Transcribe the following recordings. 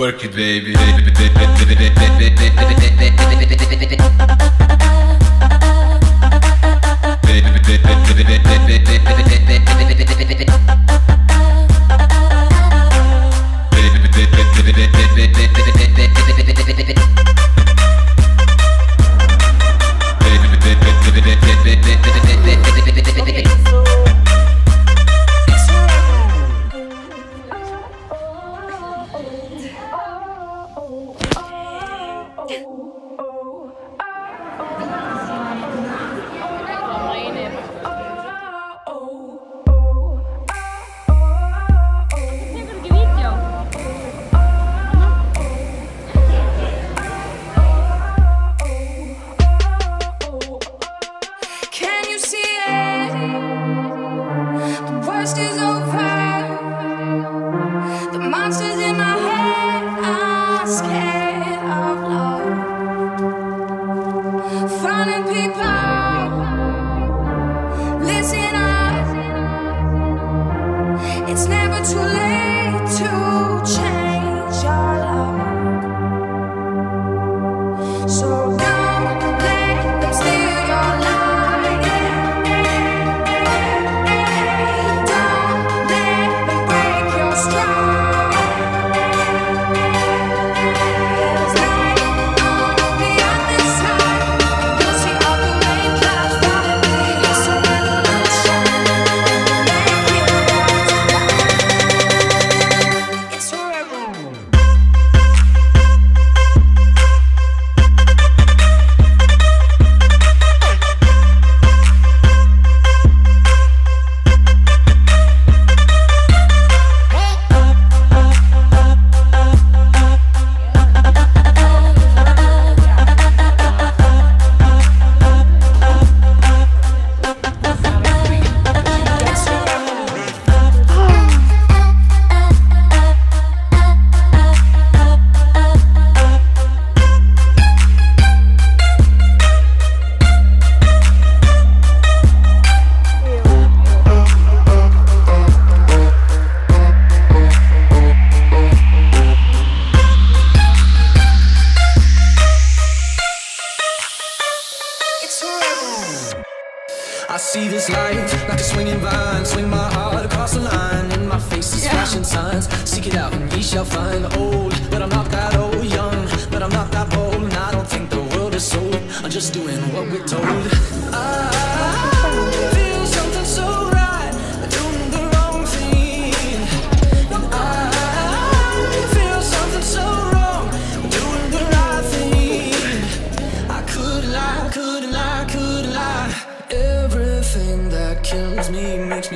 Quirky baby. just is. see this life like a swinging vine. Swing my heart across the line, and my face is yeah. flashing signs. Seek it out, and ye shall find. Old, but I'm not that old. Young, but I'm not that old. And I don't think the world is sold. I'm just doing what we're told. I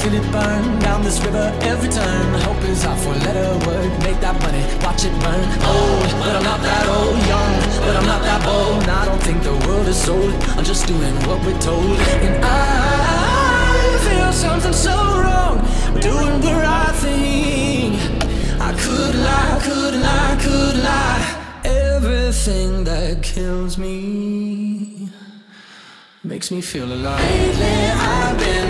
feel it burn down this river every turn. Hope is our four letter word. Make that money, watch it burn. Old, but I'm not that old. Young, but I'm not that bold. And I don't think the world is sold. I'm just doing what we're told. And I feel something so wrong. We're doing the right thing. I could lie, could lie, could lie. Everything that kills me makes me feel alive. Lately, I've been,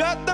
shut